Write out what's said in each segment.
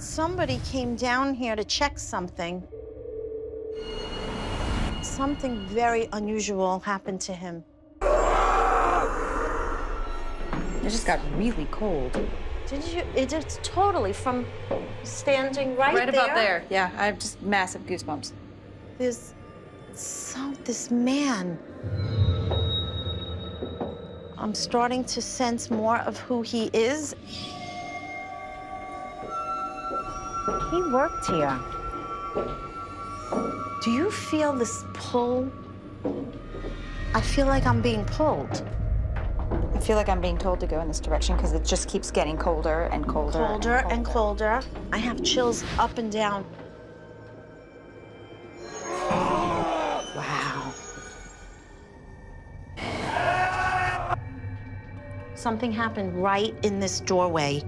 Somebody came down here to check something. Something very unusual happened to him. It just got really cold. Did you? It is totally from standing right, Right about there. Yeah, I have just massive goosebumps. There's so this man. I'm starting to sense more of who he is. He worked here. Do you feel this pull? I feel like I'm being pulled. I feel like I'm being told to go in this direction because it just keeps getting colder and colder. Colder and colder. I have chills up and down. Wow. Something happened right in this doorway.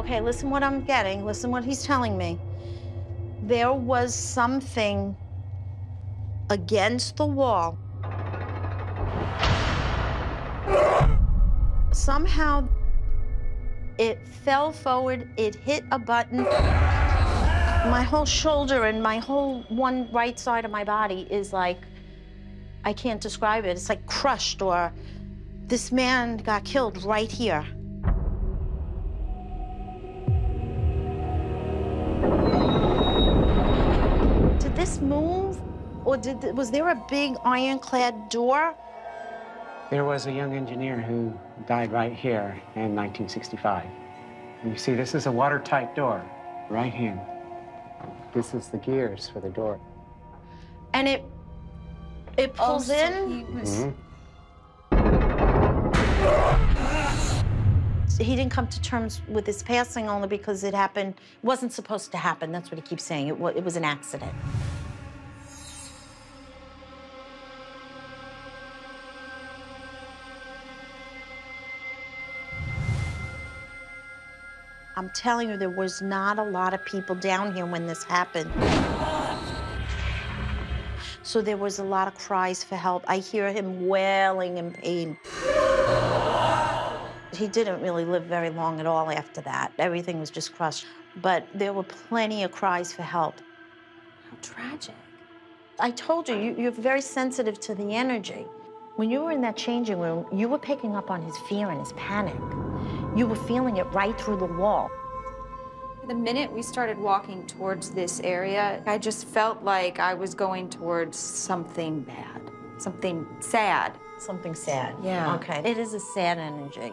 Okay, listen what I'm getting. Listen what he's telling me. There was something against the wall. Somehow it fell forward, it hit a button. My whole shoulder and my whole one right side of my body is like, I can't describe it. It's like crushed or this man got killed right here. This move? Or did, th- was there a big ironclad door? There was a young engineer who died right here in 1965. And you see, this is a watertight door, right here. This is the gears for the door. And it it pulls in. Mhm. he didn't come to terms with his passing only because it happened wasn't supposed to happen that's what he keeps saying it, it was an accident i'm telling you there was not a lot of people down here when this happened so there was a lot of cries for help i hear him wailing in pain he didn't really live very long at all after that. Everything was just crushed. But there were plenty of cries for help. How tragic. I told you, you, you're very sensitive to the energy. When you were in that changing room, you were picking up on his fear and his panic. You were feeling it right through the wall. The minute we started walking towards this area, I just felt like I was going towards something bad, something sad. Something sad. Yeah. Okay. It is a sad energy.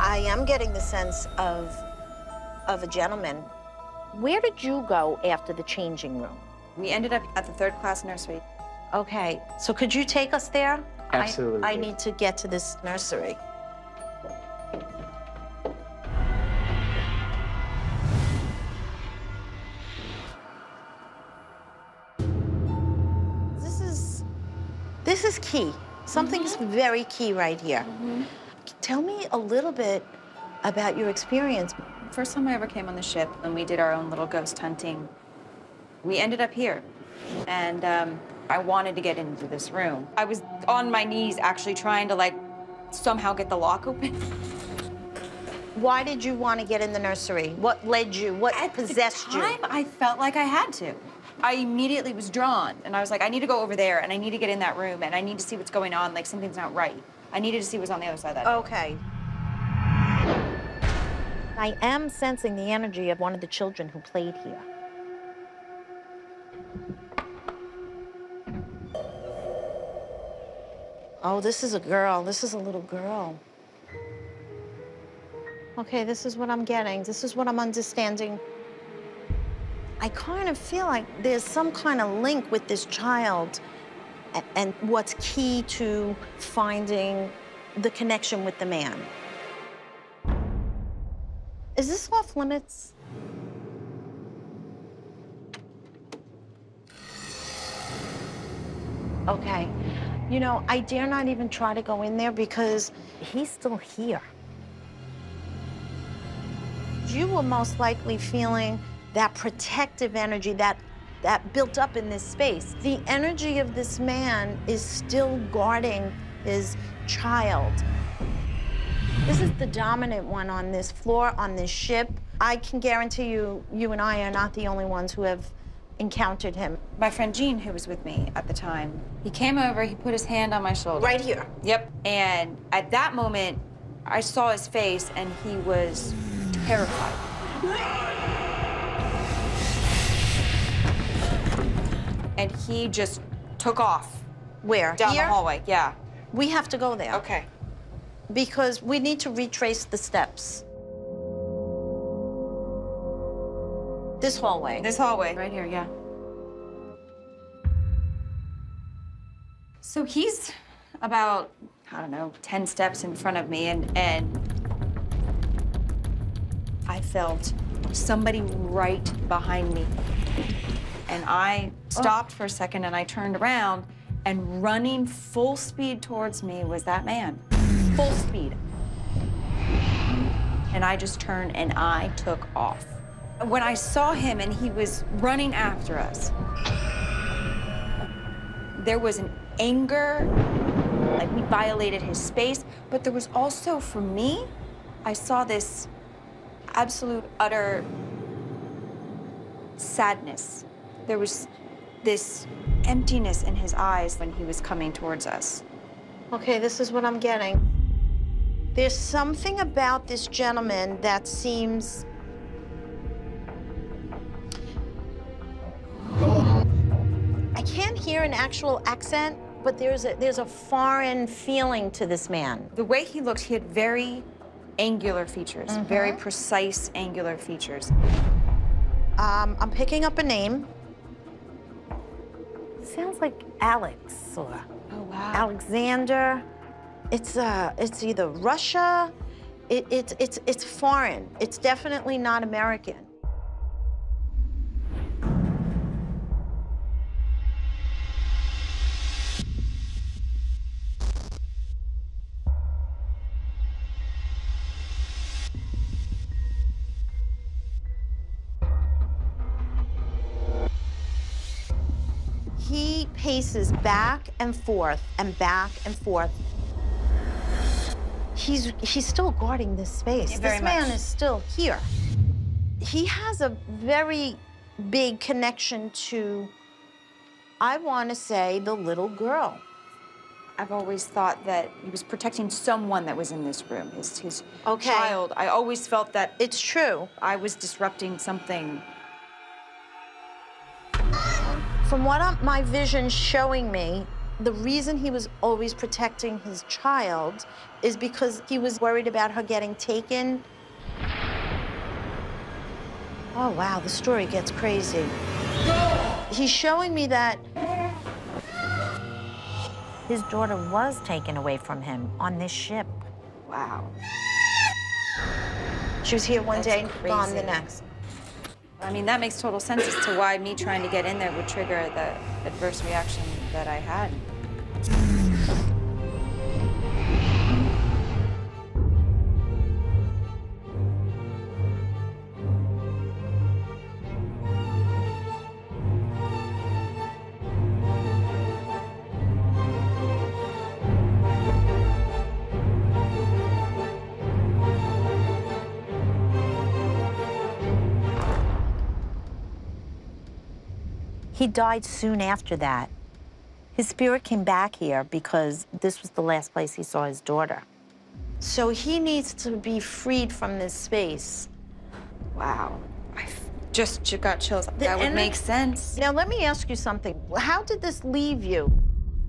I am getting the sense of of a gentleman. Where did you go after the changing room? We ended up at the third class nursery. Okay, so could you take us there? I- Absolutely. I, need to get to this nursery. This is, this is key. Something is very key right here. Tell me a little bit about your experience. First time I ever came on the ship and we did our own little ghost hunting, we ended up here. And um, I wanted to get into this room. I was on my knees actually trying to like somehow get the lock open. Why did you want to get in the nursery? What led you? What At possessed the time, you? I felt like I had to. I immediately was drawn and I was like, I need to go over there and I need to get in that room and I need to see what's going on. Like something's not right. I needed to see what's on the other side of that. door. Okay. I am sensing the energy of one of the children who played here. Oh, this is a girl. This is a little girl. Okay, this is what I'm getting. This is what I'm understanding. I kind of feel like there's some kind of link with this child and what's key to finding the connection with the man. Is this off limits? Okay. You know, I dare not even try to go in there because he's still here. You were most likely feeling that protective energy, that that built up in this space. The energy of this man is still guarding his child. This is the dominant one on this floor, on this ship. I can guarantee you, you and I are not the only ones who have encountered him. My friend Jean, who was with me at the time, he came over, he put his hand on my shoulder. Right here. Yep. And at that moment, I saw his face and he was terrified. And he just took off Where? down here? the hallway. Yeah. We have to go there. Okay. Because we need to retrace the steps. This hallway. This hallway. Right here, yeah. So he's about, I don't know, 10 steps in front of me, and, and I felt somebody right behind me. And I stopped for a second and I turned around, and running full speed towards me was that man. Full speed. And I just turned and I took off. When I saw him and he was running after us, there was an anger, like we violated his space, but there was also, for me, I saw this absolute, utter sadness. There was this emptiness in his eyes when he was coming towards us. Okay, this is what I'm getting. There's something about this gentleman that seems. I can't hear an actual accent, but there's a there's a foreign feeling to this man. The way he looked, he had very angular features, very precise angular features. Um, I'm picking up a name. Sounds like Alex or Oh, wow. Alexander. It's uh, it's either Russia. It, it's it's it's foreign. It's definitely not American. He paces back and forth and back and forth. He's he's still guarding this space. Yeah, this man much. is still here. He has a very big connection to I want to say the little girl. I've always thought that he was protecting someone that was in this room, his, his Okay. child. I always felt that It's true. I was disrupting something. From what I'm, my vision's showing me, the reason he was always protecting his child is because he was worried about her getting taken. Oh, wow, the story gets crazy. He's showing me that his daughter was taken away from him on this ship. Wow. She was here one That's day, gone the next. I mean, that makes total sense as to why me trying to get in there would trigger the adverse reaction that I had. He died soon after that. His spirit came back here because this was the last place he saw his daughter. So he needs to be freed from this space. Wow. I just got chills. That would make sense. Now, let me ask you something. How did this leave you?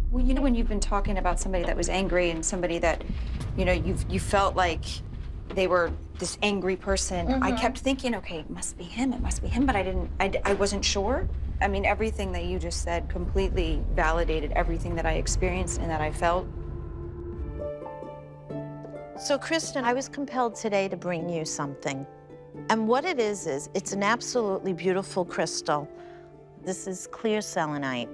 Well, you know, when you've been talking about somebody that was angry and somebody that, you know, you've you felt like they were this angry person. I mm-hmm. kept thinking, okay, it must be him. It must be him. But I didn't. I wasn't sure. I mean, everything that you just said completely validated everything that I experienced and that I felt. So, Kristen, I was compelled today to bring you something. And what it is, is it's an absolutely beautiful crystal. This is clear selenite.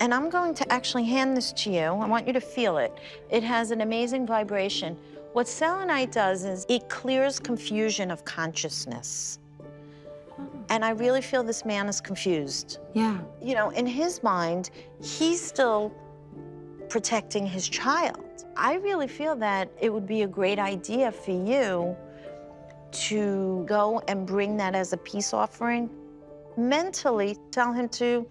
And I'm going to actually hand this to you. I want you to feel it. It has an amazing vibration. What selenite does is it clears confusion of consciousness. And I really feel this man is confused. Yeah. You know, in his mind, he's still protecting his child. I really feel that it would be a great idea for you to go and bring that as a peace offering. Mentally, tell him to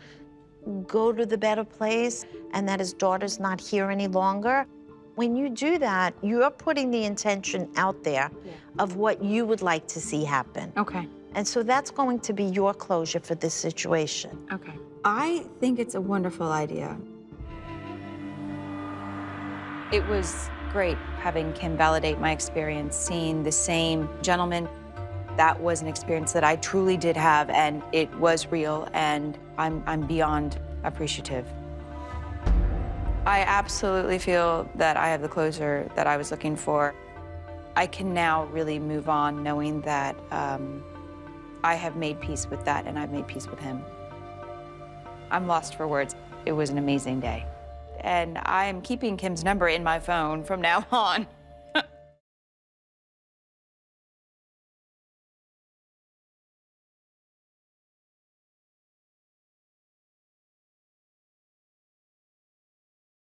go to the better place and that his daughter's not here any longer. When you do that, you're putting the intention out there of what you would like to see happen. Okay. And so that's going to be your closure for this situation. Okay. I think it's a wonderful idea. It was great having Kim validate my experience, seeing the same gentleman. That was an experience that I truly did have, and it was real, and I'm, I'm beyond appreciative. I absolutely feel that I have the closure that I was looking for. I can now really move on knowing that um, I have made peace with that and I've made peace with him. I'm lost for words. It was an amazing day. And I am keeping Kim's number in my phone from now on.